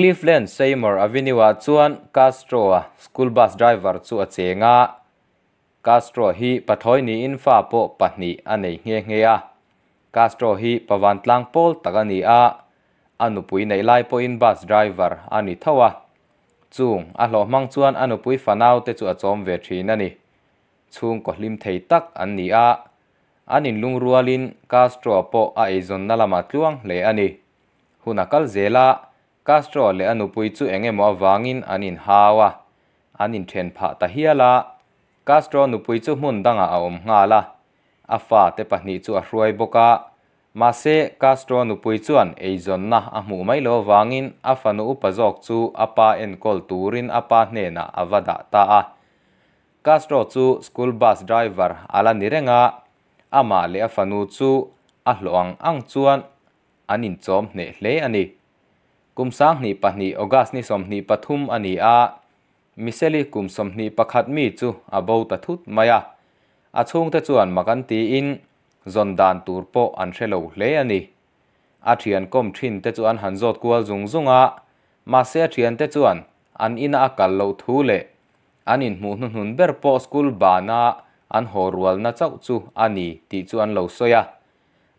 Cleveland, Seymour Avenue, chuan Castro, school bus driver chu a chenga Castro hi pathoi ni in fa po pahni anei nge nge a. Castro hi pawan tlang pol takani a. Anupui nei lai po in bus driver ani thawa chung, a hlo mang chuan anupui fanau te chu a chom ve thin ani. Chung ko hlim thei tak an ni a. Anin lungrualin Castro po a ezon nalama tluang le ani. Hunakal zela. Castro le anupui chu engemaw wangin anin hawa, anin then pha ta hiala. Castro nupui chu hmun danga a om nga la a fa te pahnih chu a hruai boka. Ma se Castro nupui chuan eizon na a hmu mai lo wangin a fanu upazok chu apa en kol turin apa hnena avada ta a. Castro chu school bus driver ala nirenga ama le a fanu chu a hloang ang chuan anin chom hne hle ani. Kumsang ni pahni august ni som ni pathum ani a miseli kum som ni pakhat mi chu abo ta thut maya a chung te chuan makan ti in zon dan tur po an hrelo hle ani a thian kom thin te chuan han zot kual zung zunga ma se thian te chuan an ina a kal lo thu le an in mu hun hun ber po school bana an horwal na chau chu ani ti chu an lo soya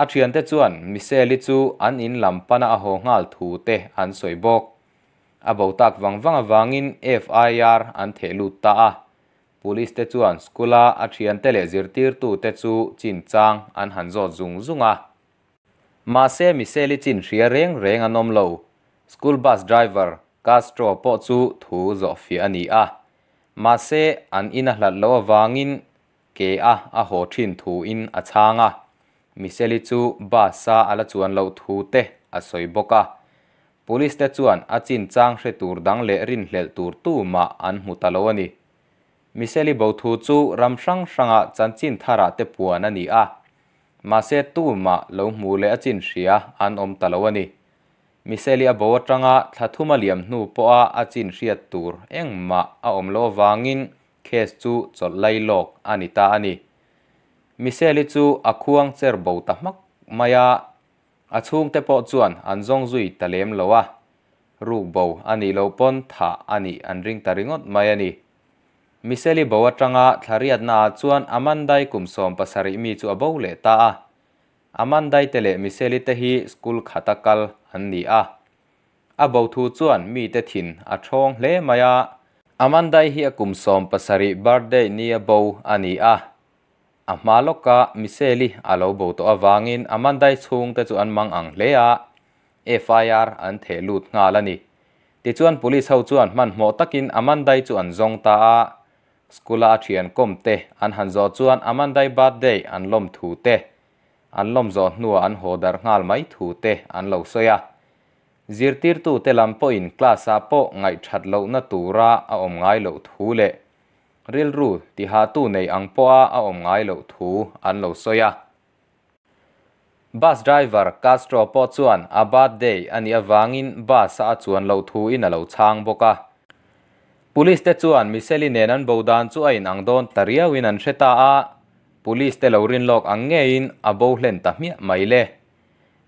a thian te chuan miseli chu an in lampana a ho ngal thu te an soibok a bo tak wang wang awangin FIR an thelu ta a. Police te chuan skula a thian te le zirtir tu te chu chin chang an han zo zung zunga ma se mi se li chin ria reng reng anom lo. School bus driver Castro po chu thu zo fi ani a. Ma se an ina hlat lo awangin ke a a ho thin thu in a changa miseli chu ba sa ala chuan lo thu te a soi boka. Police te chuan a chin chang hre tur dang le rin hlel tur tu ma an hmuta lo ani miseli bo thu chu ram hrang hranga chanchin thara te puan ani a. Ma se tu ma lo mu le a chin hria an om ta lo ani miseli a bo tanga thathuma liam hnu po a a chin hriat tur eng ma a om lo wangin khes chu chol lai lok ani ta ani. มิเซลิจูอควงเจอร์บตะมักมายาอาชุงเตปอจวนอันจงจุยตะเลมโลวะรูกบอันนี้โลปนถาอันนี้อันริงตะริงอดมายานี้มิเซลิบาวตรงะทาริยดนาจวนอมันไดกุมสอมปสาริมีจูอบาวเลตาอามันไดเตเลมิเซลิตะฮีสกูลขาตะกัลอันนี้อะอาบาวทูจวนมีเตถินอาชองเลมายาอามันไดฮีอกุมสอมปสาริบาร์เดนียบาวอันนี้อะ a hmaloka miseli alo bo to awangin amandai chhung te chu an mang ang le a FIR an thelut ngalani. Ti chuan police ho chuan man mo takin amandai chu an zong ta a. Skula thian kom te, an han zo chuan amandai birthday an lom thu te. An lom zo nuwa an hodar ngal mai thu te an lo soya. Zirtir tu te lam po in class a po ngai that lo na tura a om ngai lo thu le ril ru, ti ha tu nei ang po a om ngai lo thu, an lo soya. Bus driver Castro po chuan a birthday ani awangin bus a chuan lo thu in a lo chang boka police te chuan miseli nen an bodan chu ain ang don taria win an hreta a. Police te lorin lok ang ngein a bo hlen ta mia mai le.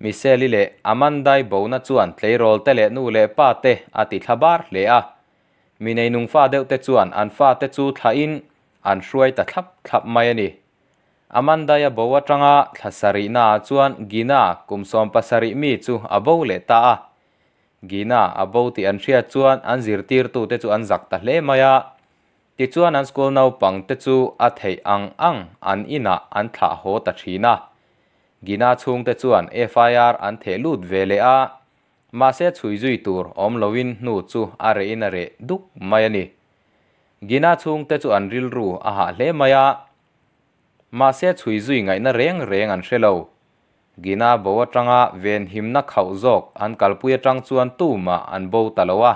Miseli le amandai bona chuan tleirol te le nu le pa te ati thlabar le a minei nung fa deuh te chuan, an fa te chu thla in, an hruai ta thlap thlap mai ani amandai a bo atanga thlasari na chuan, gina kumsom pasari mi chu a bo le ta a. Gina abo ti an hria chuan, an zirtir tu te chu an zak ta hle maya ti chuan an school nau pang te chu a thei ang ang, an ina, an thla ho ta thina. Gina chung te chuan FIR an the lut vele a mà sẽ chui zui tour om lowin nu chu a re in a re duk mai ani. Gina chung te chu an ril ru aha ha hle maya mà sẽ chui zui ngai na reng reng an hrelo gina bo atanga ven himna khau zok an kalpui atang chuan tu ma an bo talowa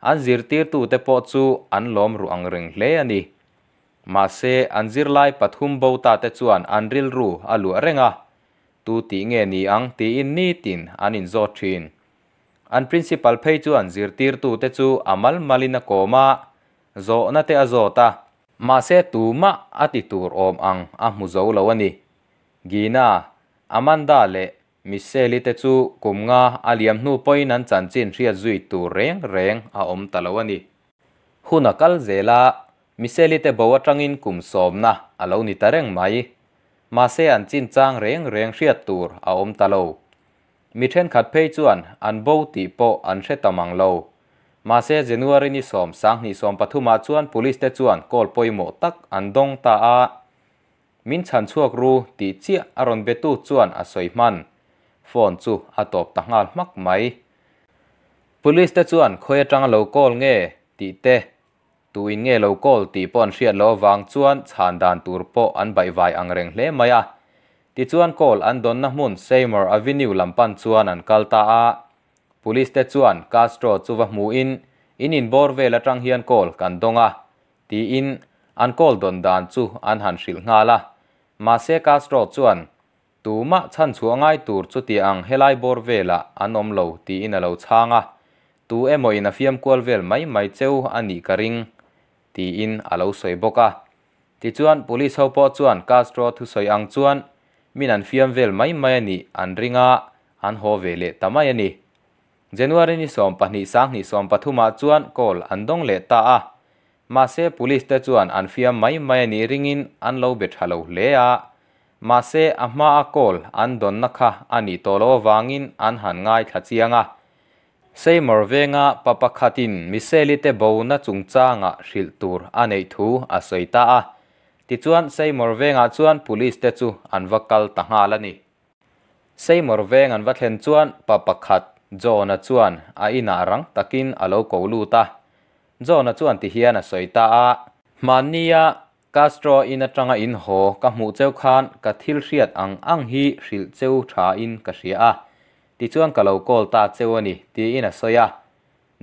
an zir zirtir tu te po chu an lom ru ang reng hle ani. Mà sẽ an zir lai pathum bo ta te chuan an ril ru alu renga. Tu ti nge ni ang ti in ni tin an in zo thin an principal phei chu an zirtir tu te chu amal malina koma zo na te azota ma se tu ma ati tur om ang a mu zo lo ani. Gina amanda le, mi se li te chu kum aliam nu poin an chan chin ria zui tu reng reng a om talawani huna kal zela mi se li te bo atangin kum som na alo ni tareng mai. Ma se an chin chang reng reng ria tur a om talo mi then khat phei chuan an bo ti po an hre tamang lo. Ma se january ni som sang ni som pathuma chuan police te chuan kol poimo tak an dong ta a. Min chan chuak ru ti chi aron betu chuan a soi man. Phone chu a top ta ngal mak mai. Police te chuan khoe tang lo kol nge ti te. Tu in nge lo kol ti pon hriat lo wang chuan chan dan tur po an bai vai ang reng hle maya ti chuan call an don na mun seymour avenue, lampan chuan an kalta a police te chuan, castro chuwa mu in. In in bor ve la tang hian call kan donga. Ti in, an call don dan chu an han hril nga la ma se castro chuan tuma chan chuangai tur chu ti ang helai bor la an om lo ti in a lo changa tu emo in a fiam kwal vel mai mai cheu ani karing ti in a lo soi boka. Ti chuan, police ho po chuan, castro thu soi ang chuan min an fiam vel mai mai ani an ringa, an ho vele tamai ani. January ni som pahni sang ni som pathuma chuan kol an dong le ta a. Ma se police te chuan an fiam mai mai ni ringin an lo be thalo le a. Ma se a hma a kol an don na kha ani tolo wangin an han ngai thachianga sei mor venga papa khatin miseli te bo na chungchanga hril anei thu a a. ti chuan sei mor venga chuan police te chu an vakal ta nga lani sei mor veng an va thlen chuan papa khat John chuan a ina rang takin alo ko lu ta John chuan ti hian a soita a mania Castro in atanga in ho ka mu cheu khan ka thil hriat ang ang hi hril cheu tha in ka hria a ti chuan ka lo kol ta cheu ani ti in a soya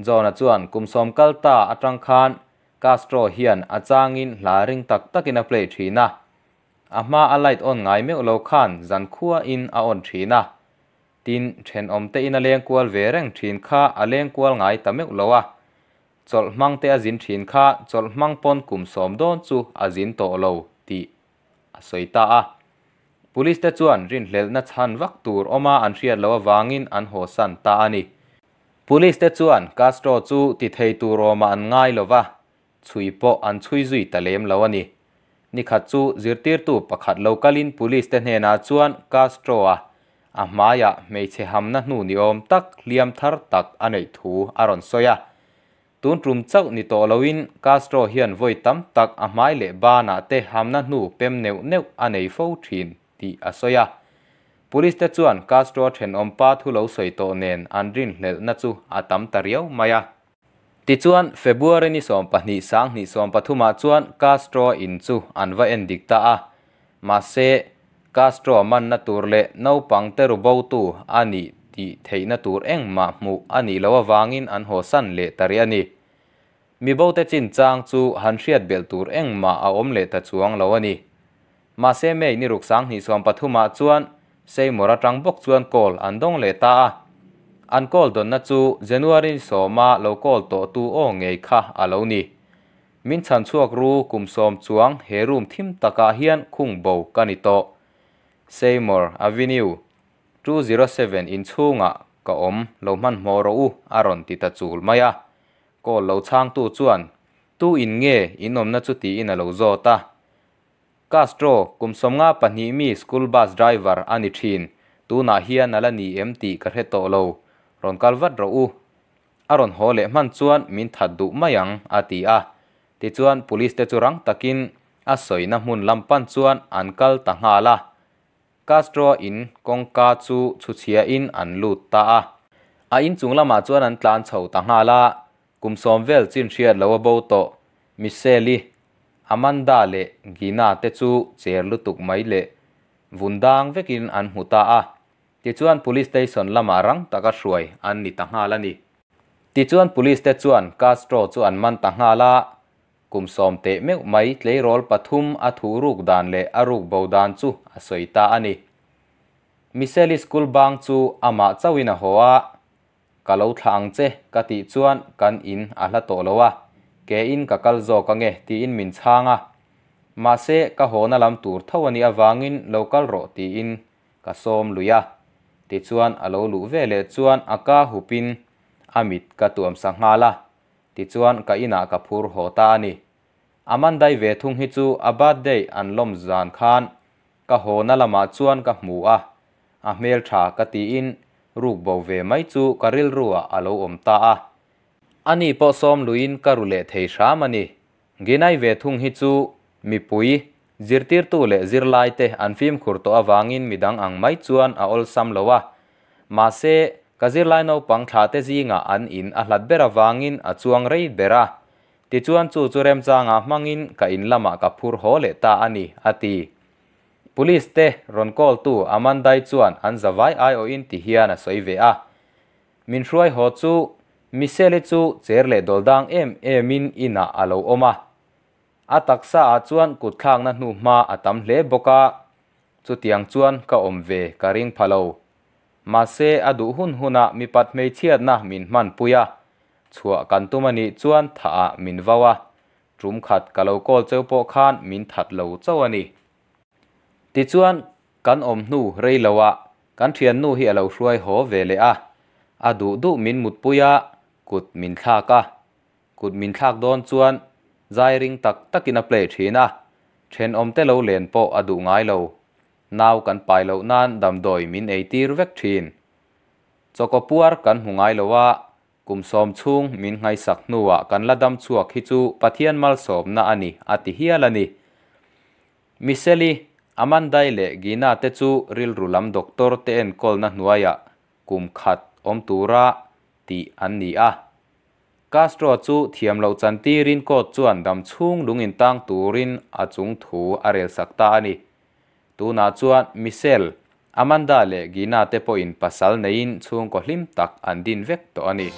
John chuan kum som kal ta atang khan Castro hian a changin hlaring tak takin a play thina a ma a light on ngai me lo khan zan khua in a on thina tin then om te in a leng kwal ve reng thin kha a leng kwal ngai tameu a. Chol mang te a zin thin kha chol mang pon kum som don chu a zin to lo ti a soita a. Police te chuan rin hlel na chan vak tur oma an hriat lo wangin an ho san ta ani police te chuan castro chu ti thei tur oma an ngai lova chui po an chui zui talem lo ani. Ni kha chu zirtir tu pakhat lokalin police te hena chuan castro a. A hmaya ham hamna hnu ni om tak, liam thar tak anei thu aron soya. Tun trum chau ni to loin castro hian voi tam tak a mai le bana te hamna hnu pem neu neu anei fo thin ti a soya. Police te chuan castro then om pa thu lo soi to nen andrin hlel na chu atam tariau maya ti chuan february ni som pahnih sang, ni som pathuma chuan, castro in chu anwa en dikta a. Ma se, Castro man na tur le no pang te ru bau tu ani ti theina tur eng ma mu ani lawa wangin an ho san le tari ani mi bo te chin chang chu, han hriat bel tur eng ma a om le ta chuang lo ani ma se me ni ruk sang, ni som pathuma chuan sei mora tang bok chuan kol an dong le ta a an kol don na chu january so ma lo kol to tu o ngei kha alo ni min chan chuak ru kum som chuang he room thim taka hian khung bo kanito. Seymour Avenue 207 in chunga, ka om lo man moro u, aron ti ta chul maya ko lo chang tu chuan, tu in nge, inom na chu ti in a lo zo ta. Castro, kum som nga pani mi school bus driver ani thin, tu na hian ala ni MT ka re to lo. Ron kalvat ro u aron hole man chuan min that du mayang ati a ti chuan police te churang takin a soina mun lampan chuan an kal ta nga la Castro in kongka chu chuchia in an lut ta a a in chung lama chuan an tlan chho ta nga la kum som vel chin hriat lo bo to miseli amanda le gina te chu cher lu tuk mai le vundang vekin an huta a ti chuan police station lama rang taka hruai an ni tanga la ni. Ti chuan police te chuan Castro chu an man tanga la. Kum som te meu mai tlei rol pathum a thu ruk dan le aruk ruk bo dan chu a soita ani miseli school bang chu ama chawina hoa. Kalau thang che ka ti chuan kan in a hla to lowa ke in ka kal zo ka nge ti in min changa ma se ka hona lam tur thawani awangin local ro ti in ka som luya ti ti chuan alo lu ve le chuan aka hupin amit ka tuam sang nga la ti chuan ka ina ka phur ho ta ni aman dai ve thung hi chu abad dei an lom zan khan ka ho na lama chuan ka hmu a a mel tha ka ti in ruk bo ve mai chu karil ruwa alo om ta a ani po som luin karule thei sha mani ginai ve thung hi chu mi pui zirtir tu le zirlai te an phim khur to awangin midang ang mai chuan a ol sam lowa ma se, ka kazirlai no pang tha te zinga an in a hlat ber awangin a chuang rei bera ti chuan chu churem changa mangin ka in lama ka phur ho le ta ani ati police te, ron call tu, aman dai chuan an zawai ai o in ti hian a soi ve a. Min hruai ho chu misele chu cherle doldang em emin ina alo oma a taksa a chuan kut thlang na hnu ma tam hle boka chu tiang chuan ka om ve ka ring phalo ma se a du hun huna mi pat mei chiat na min man puya chua kan tumani chuan tha a min vawa trum khat kalo kol cheu po khan min that lo chawani ti chuan kan om hnu rei lowa kan thian nu hi alo hruai ho ve le a. Adu du min mut puya kut min thlaka kut min thlak don chuan zai ring tak takina play thina then om te lo len po adu ngai lo. Nau kan pai lo nan dam doi min ei tir vek thin. Choko puar kan hungai lowa kum som chung min ngai sak nuwa kan ladam chuak hi chu pathian mal som na ani, ati hialani miseli aman dai le gina te chu ril rulam doctor te en kol na hnuaya. Kum khat om tura ti an ni a. Castro chu thiam lo chan ti rin ko chuan dam chung lungin tang turin a chung thu arel sakta ani. Tu na chuan Michel Amanda le gina te po in pasal nein chung ko hlim tak an din vek to ani.